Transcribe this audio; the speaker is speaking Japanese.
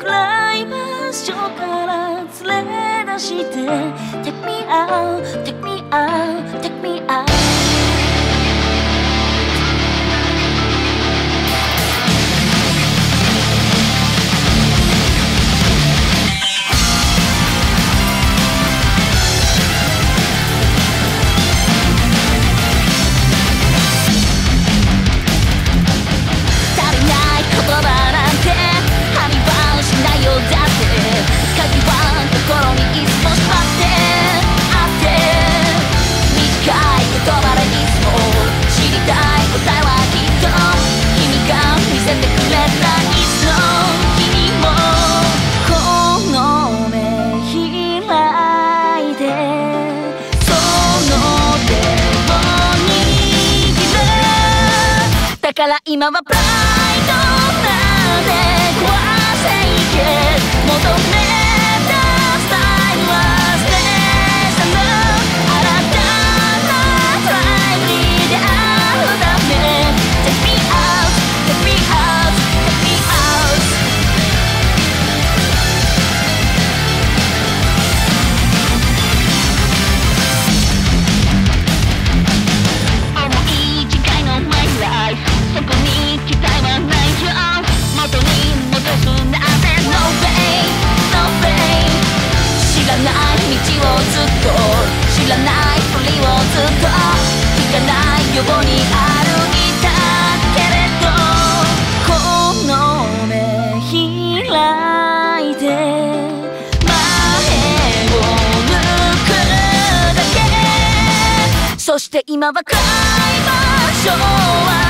暗い場所から連れ出して Take me out, take me out, take me out ¡Cala imaba, prueba! けれどこの目開いて前を向くだけそして今は買いましょう